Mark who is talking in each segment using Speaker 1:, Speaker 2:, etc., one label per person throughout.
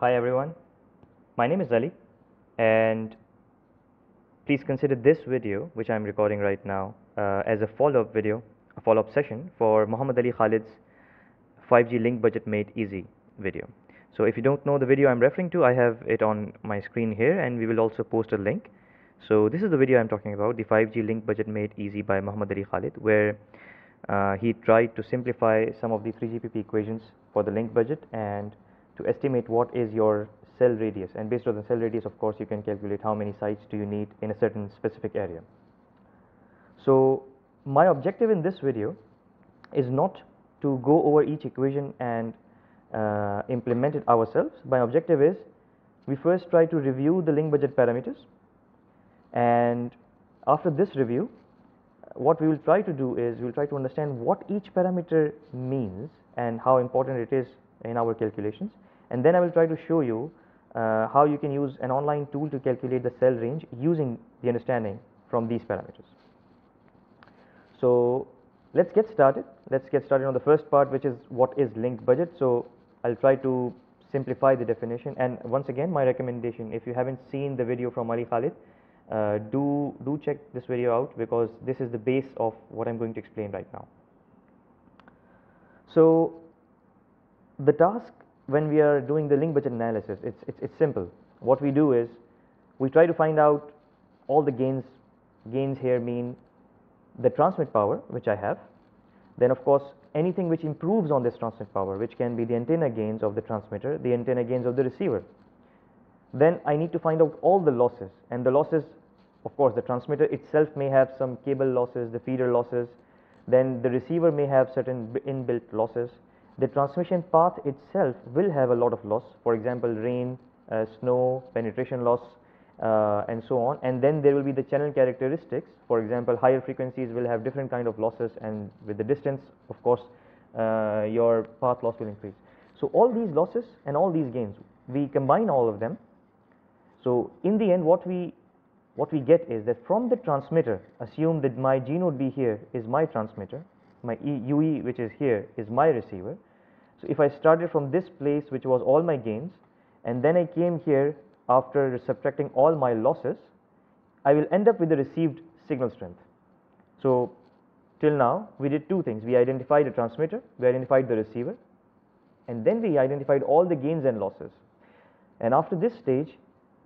Speaker 1: Hi everyone, my name is Ali and please consider this video which I am recording right now uh, as a follow-up video, a follow-up session for Muhammad Ali Khalid's 5G link budget made easy video. So if you don't know the video I'm referring to, I have it on my screen here and we will also post a link. So this is the video I'm talking about, the 5G link budget made easy by Muhammad Ali Khalid where uh, he tried to simplify some of the 3GPP equations for the link budget and to estimate what is your cell radius and based on the cell radius of course you can calculate how many sites do you need in a certain specific area. So my objective in this video is not to go over each equation and uh, implement it ourselves. My objective is we first try to review the link budget parameters and after this review what we will try to do is we will try to understand what each parameter means and how important it is in our calculations and then I will try to show you uh, how you can use an online tool to calculate the cell range using the understanding from these parameters. So let's get started. Let's get started on the first part which is what is link budget. So I'll try to simplify the definition and once again my recommendation if you haven't seen the video from Ali Khalid uh, do do check this video out because this is the base of what I'm going to explain right now. So the task when we are doing the link budget analysis, it's, it's, it's simple. What we do is we try to find out all the gains, gains here mean the transmit power which I have, then of course anything which improves on this transmit power which can be the antenna gains of the transmitter, the antenna gains of the receiver. Then I need to find out all the losses and the losses of course the transmitter itself may have some cable losses, the feeder losses, then the receiver may have certain inbuilt losses the transmission path itself will have a lot of loss for example rain, uh, snow, penetration loss uh, and so on and then there will be the channel characteristics for example higher frequencies will have different kind of losses and with the distance of course uh, your path loss will increase. So all these losses and all these gains we combine all of them. So in the end what we what we get is that from the transmitter assume that my G node B here is my transmitter my e, UE which is here is my receiver so, if I started from this place which was all my gains and then I came here after subtracting all my losses, I will end up with the received signal strength. So, till now we did two things we identified the transmitter, we identified the receiver and then we identified all the gains and losses. And after this stage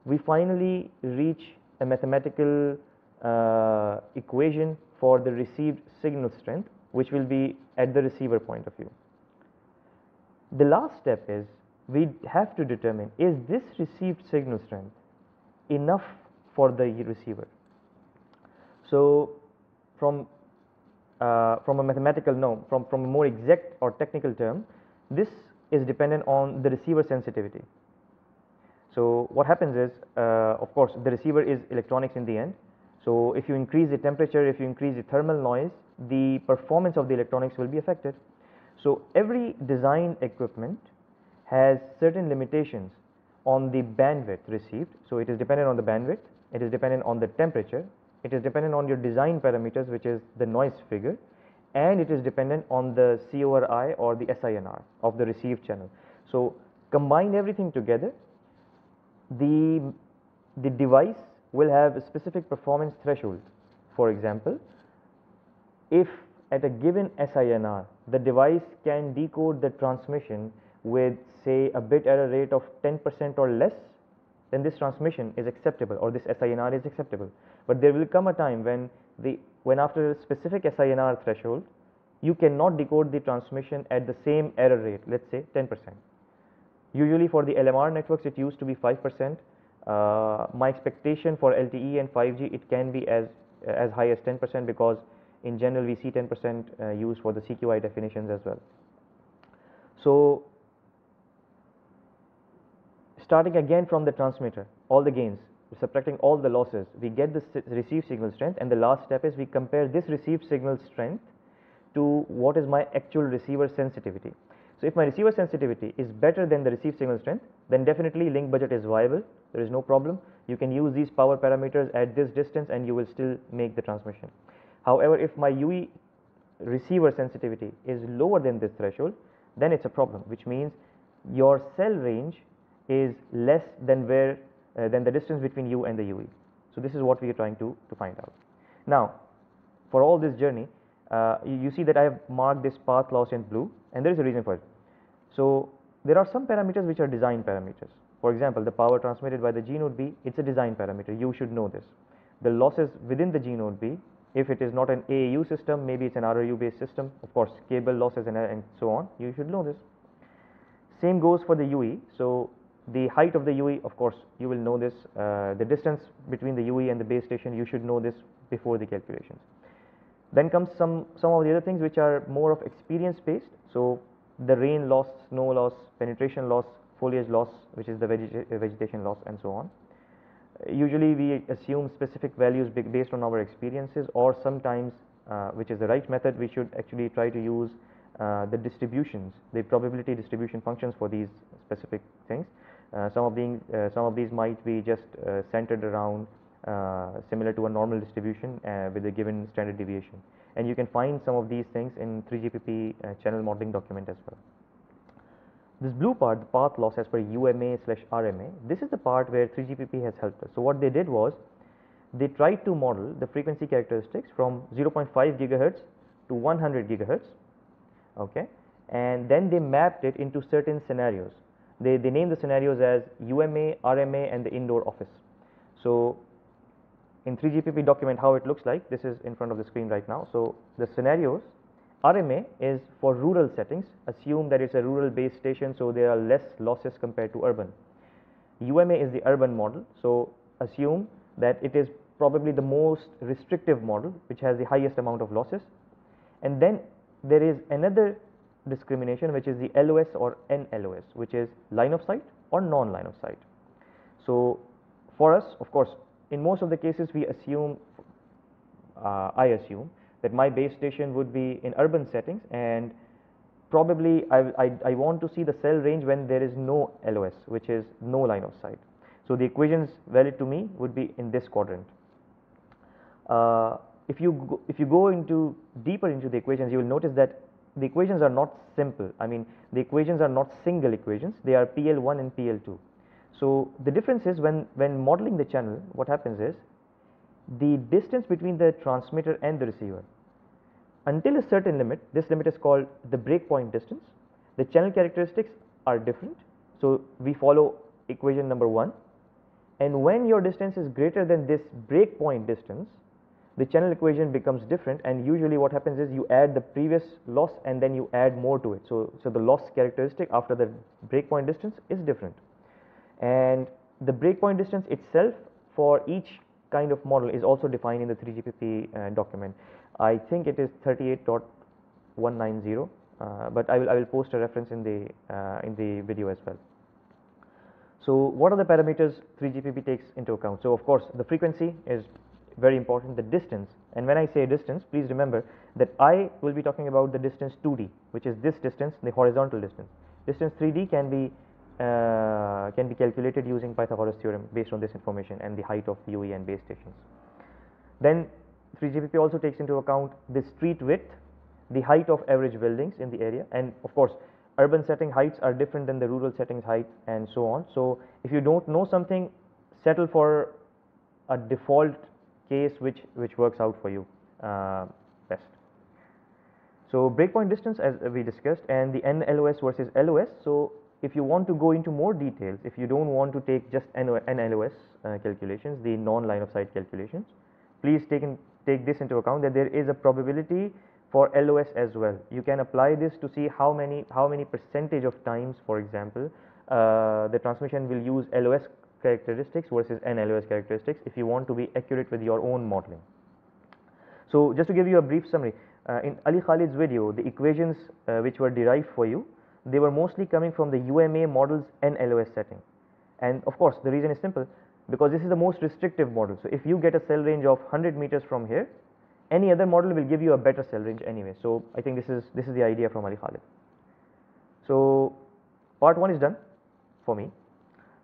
Speaker 1: we finally reach a mathematical uh, equation for the received signal strength which will be at the receiver point of view. The last step is we have to determine is this received signal strength enough for the receiver. So, from uh, from a mathematical no from from a more exact or technical term this is dependent on the receiver sensitivity. So, what happens is uh, of course the receiver is electronics in the end. So, if you increase the temperature if you increase the thermal noise the performance of the electronics will be affected. So, every design equipment has certain limitations on the bandwidth received. So, it is dependent on the bandwidth, it is dependent on the temperature, it is dependent on your design parameters which is the noise figure and it is dependent on the CORI or the SINR of the received channel. So, combine everything together the, the device will have a specific performance threshold. For example, if at a given SINR, the device can decode the transmission with say a bit error rate of 10 percent or less, then this transmission is acceptable or this SINR is acceptable. But there will come a time when the when after a specific SINR threshold, you cannot decode the transmission at the same error rate, let's say 10 percent. Usually for the LMR networks, it used to be 5 percent. Uh, my expectation for LTE and 5G, it can be as as high as 10 percent because in general we see 10 percent uh, used for the CQI definitions as well. So, starting again from the transmitter all the gains subtracting all the losses we get the received signal strength and the last step is we compare this received signal strength to what is my actual receiver sensitivity. So, if my receiver sensitivity is better than the received signal strength then definitely link budget is viable there is no problem you can use these power parameters at this distance and you will still make the transmission. However, if my UE receiver sensitivity is lower than this threshold, then it is a problem which means your cell range is less than where uh, than the distance between you and the UE. So this is what we are trying to, to find out. Now, for all this journey, uh, you, you see that I have marked this path loss in blue and there is a reason for it. So there are some parameters which are design parameters. For example, the power transmitted by the G node B, it's a design parameter, you should know this. The losses within the G node B, if it is not an AAU system, maybe it's an RRU based system, of course cable losses and, and so on, you should know this. Same goes for the UE. So the height of the UE, of course, you will know this. Uh, the distance between the UE and the base station, you should know this before the calculations. Then comes some, some of the other things which are more of experience based. So the rain loss, snow loss, penetration loss, foliage loss, which is the vegeta vegetation loss and so on. Usually we assume specific values based on our experiences or sometimes uh, which is the right method we should actually try to use uh, the distributions, the probability distribution functions for these specific things. Uh, some of these uh, some of these might be just uh, centered around uh, similar to a normal distribution with a given standard deviation and you can find some of these things in 3GPP channel modeling document as well. This blue part the path loss as per UMA slash RMA this is the part where 3GPP has helped us. So, what they did was they tried to model the frequency characteristics from 0.5 gigahertz to 100 gigahertz okay and then they mapped it into certain scenarios they, they name the scenarios as UMA, RMA and the indoor office. So, in 3GPP document how it looks like this is in front of the screen right now. So, the scenarios RMA is for rural settings assume that it is a rural base station. So, there are less losses compared to urban. UMA is the urban model. So, assume that it is probably the most restrictive model which has the highest amount of losses and then there is another discrimination which is the LOS or NLOS which is line of sight or non line of sight. So, for us of course in most of the cases we assume uh, I assume that my base station would be in urban settings and probably I, I, I, want to see the cell range when there is no LOS which is no line of sight. So, the equations valid to me would be in this quadrant. Uh, if you go, if you go into deeper into the equations you will notice that the equations are not simple. I mean the equations are not single equations, they are PL1 and PL2. So, the difference is when, when modeling the channel what happens is the distance between the transmitter and the receiver until a certain limit this limit is called the breakpoint distance the channel characteristics are different. So, we follow equation number 1 and when your distance is greater than this breakpoint distance the channel equation becomes different and usually what happens is you add the previous loss and then you add more to it. So, so the loss characteristic after the breakpoint distance is different and the breakpoint distance itself for each kind of model is also defined in the 3GPP uh, document. I think it is 38.190 uh, but I will, I will post a reference in the, uh, in the video as well. So, what are the parameters 3GPP takes into account? So, of course, the frequency is very important the distance and when I say distance please remember that I will be talking about the distance 2D which is this distance the horizontal distance. Distance 3D can be uh, can be calculated using Pythagoras theorem based on this information and the height of UE and base stations. Then 3GPP also takes into account the street width, the height of average buildings in the area and of course urban setting heights are different than the rural settings height and so on. So, if you do not know something settle for a default case which, which works out for you uh, best. So, breakpoint distance as we discussed and the NLOS versus LOS. So, if you want to go into more details, if you do not want to take just NLOS uh, calculations, the non line of sight calculations, please take, in, take this into account that there is a probability for LOS as well. You can apply this to see how many, how many percentage of times for example, uh, the transmission will use LOS characteristics versus NLOS characteristics if you want to be accurate with your own modeling. So, just to give you a brief summary uh, in Ali Khalid's video the equations uh, which were derived for you they were mostly coming from the UMA models NLOS setting and of course the reason is simple because this is the most restrictive model. So, if you get a cell range of 100 meters from here any other model will give you a better cell range anyway. So, I think this is this is the idea from Ali Khalid. So, part 1 is done for me.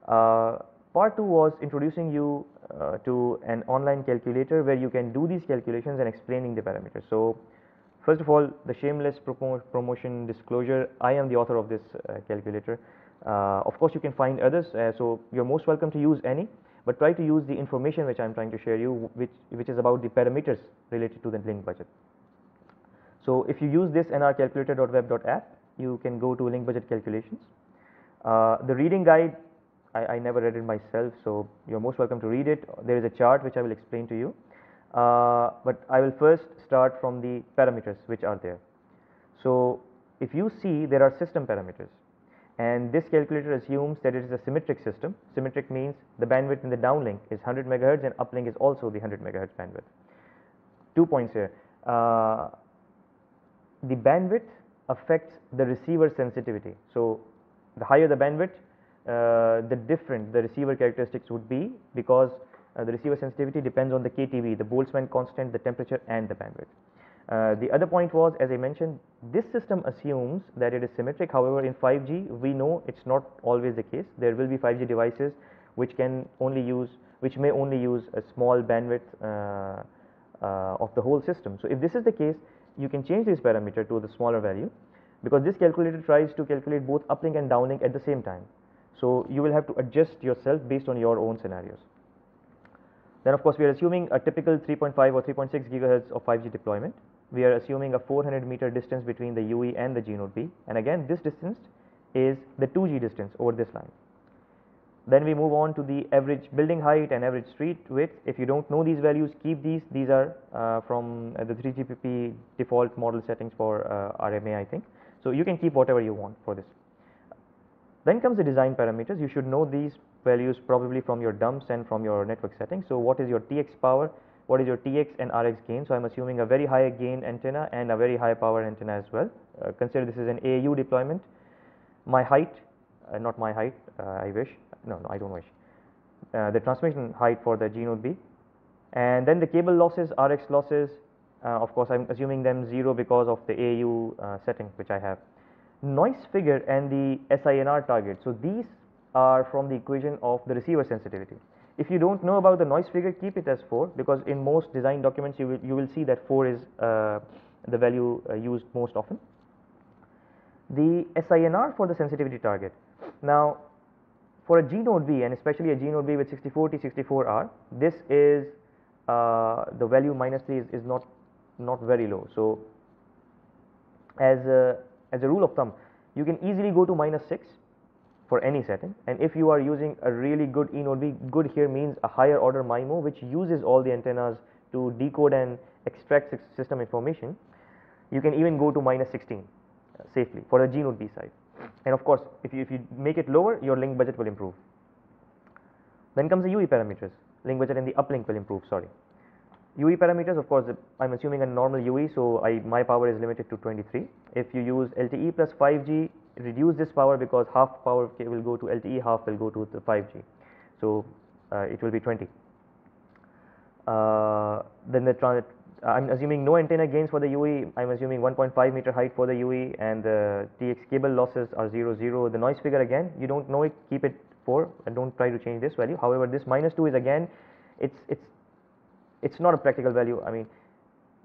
Speaker 1: Uh, Part 2 was introducing you uh, to an online calculator where you can do these calculations and explaining the parameters. So, first of all the shameless promo promotion disclosure I am the author of this uh, calculator. Uh, of course, you can find others, uh, so you're most welcome to use any, but try to use the information which I'm trying to share you, which, which is about the parameters related to the link budget. So if you use this nrcalculator.web.app, you can go to link budget calculations. Uh, the reading guide, I, I, never read it myself, so you're most welcome to read it. There is a chart which I will explain to you. Uh, but I will first start from the parameters which are there. So if you see there are system parameters and this calculator assumes that it is a symmetric system. Symmetric means the bandwidth in the downlink is 100 megahertz and uplink is also the 100 megahertz bandwidth. Two points here. Uh, the bandwidth affects the receiver sensitivity. So the higher the bandwidth, uh, the different the receiver characteristics would be because uh, the receiver sensitivity depends on the KTB, the Boltzmann constant, the temperature and the bandwidth. Uh, the other point was as I mentioned this system assumes that it is symmetric however in 5G we know it is not always the case there will be 5G devices which can only use which may only use a small bandwidth uh, uh, of the whole system. So if this is the case you can change this parameter to the smaller value because this calculator tries to calculate both uplink and downlink at the same time. So you will have to adjust yourself based on your own scenarios. Then of course we are assuming a typical 3.5 or 3.6 gigahertz of 5G deployment we are assuming a 400 meter distance between the UE and the G node B and again this distance is the 2D distance over this line. Then we move on to the average building height and average street width. If you do not know these values, keep these. These are uh, from uh, the 3GPP default model settings for uh, RMA, I think. So you can keep whatever you want for this. Then comes the design parameters. You should know these values probably from your dumps and from your network settings. So what is your TX power? What is your TX and RX gain. So, I am assuming a very high gain antenna and a very high power antenna as well. Uh, consider this is an AU deployment. My height, uh, not my height, uh, I wish, no, no, I do not wish. Uh, the transmission height for the G node B and then the cable losses, RX losses, uh, of course, I am assuming them 0 because of the AU setting which I have. Noise figure and the SINR target. So, these are from the equation of the receiver sensitivity. If you do not know about the noise figure keep it as 4 because in most design documents you will, you will see that 4 is uh, the value uh, used most often. The SINR for the sensitivity target. Now for a G node B and especially a G node B with 64T 64R this is uh, the value minus 3 is, is not not very low. So as a, as a rule of thumb you can easily go to minus 6 for any setting and if you are using a really good E node B good here means a higher order MIMO which uses all the antennas to decode and extract system information you can even go to minus 16 uh, safely for the G node B side and of course if you, if you make it lower your link budget will improve. Then comes the UE parameters link budget and the uplink will improve sorry. UE parameters of course I am assuming a normal UE so I my power is limited to 23 if you use LTE plus 5G reduce this power because half power will go to LTE, half will go to the 5G. So uh, it will be 20. Uh, then the I'm assuming no antenna gains for the UE. I'm assuming 1.5 meter height for the UE and the TX cable losses are 0 0. The noise figure again, you don't know it, keep it 4 and don't try to change this value. However, this minus 2 is again, it's it's it's not a practical value. I mean,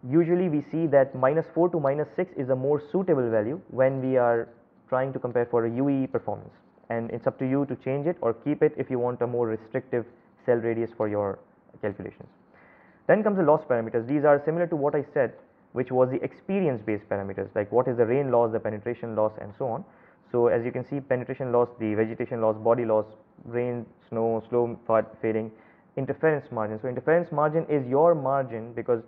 Speaker 1: usually we see that minus 4 to minus 6 is a more suitable value when we are trying to compare for a UE performance and it is up to you to change it or keep it if you want a more restrictive cell radius for your calculations. Then comes the loss parameters these are similar to what I said which was the experience based parameters like what is the rain loss, the penetration loss and so on. So as you can see penetration loss, the vegetation loss, body loss, rain, snow, slow fading, interference margin. So interference margin is your margin because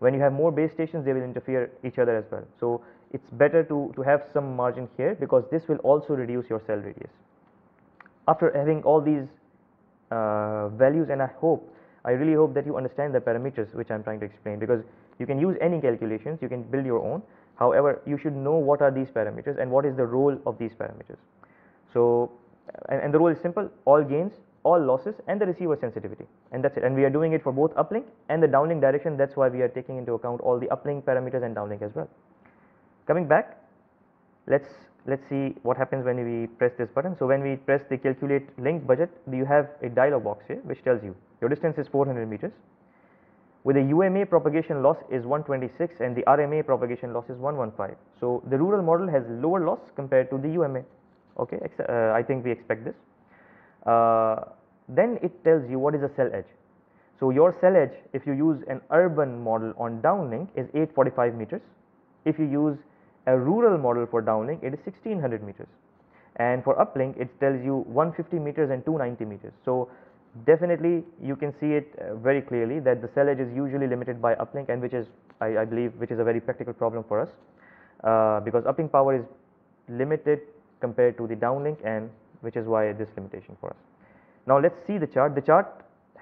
Speaker 1: when you have more base stations they will interfere each other as well. So it is better to, to have some margin here because this will also reduce your cell radius. After having all these uh, values and I hope I really hope that you understand the parameters which I am trying to explain because you can use any calculations you can build your own however you should know what are these parameters and what is the role of these parameters. So and, and the rule is simple all gains all losses and the receiver sensitivity and that is it and we are doing it for both uplink and the downlink direction that is why we are taking into account all the uplink parameters and downlink as well. Coming back, let's let's see what happens when we press this button. So when we press the calculate link budget, you have a dialog box here which tells you your distance is 400 meters. With the UMA propagation loss is 126 and the RMA propagation loss is 115. So the rural model has lower loss compared to the UMA okay uh, I think we expect this. Uh, then it tells you what is a cell edge. So your cell edge if you use an urban model on downlink is 845 meters. If you use a rural model for downlink it is 1600 meters and for uplink it tells you 150 meters and 290 meters. So definitely you can see it uh, very clearly that the cell edge is usually limited by uplink and which is I, I believe which is a very practical problem for us uh, because uplink power is limited compared to the downlink and which is why this limitation for us. Now let us see the chart. The chart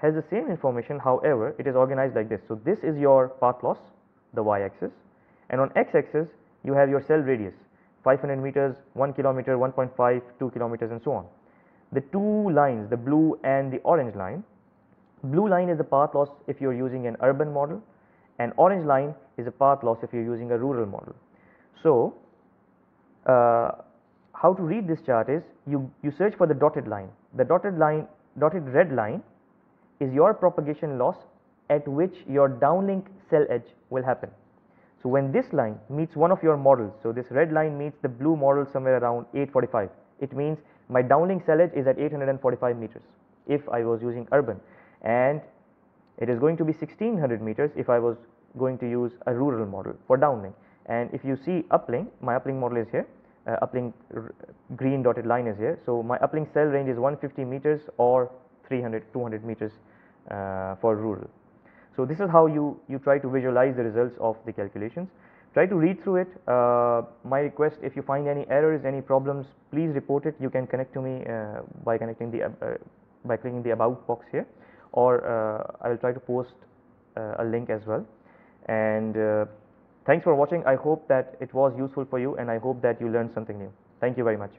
Speaker 1: has the same information however it is organized like this. So this is your path loss the y axis and on x axis you have your cell radius 500 meters, 1 kilometer, 1.5, 2 kilometers and so on. The two lines the blue and the orange line, blue line is the path loss if you are using an urban model and orange line is a path loss if you are using a rural model. So, uh, how to read this chart is you, you search for the dotted line, the dotted line dotted red line is your propagation loss at which your downlink cell edge will happen. So, when this line meets one of your models, so this red line meets the blue model somewhere around 845, it means my downlink cell edge is at 845 meters if I was using urban and it is going to be 1600 meters if I was going to use a rural model for downlink and if you see uplink my uplink model is here uh, uplink green dotted line is here. So, my uplink cell range is 150 meters or 300 200 meters uh, for rural. So, this is how you, you try to visualize the results of the calculations. Try to read through it. Uh, my request if you find any errors, any problems, please report it. You can connect to me uh, by connecting the uh, by clicking the about box here or uh, I will try to post uh, a link as well. And uh, thanks for watching. I hope that it was useful for you and I hope that you learned something new. Thank you very much.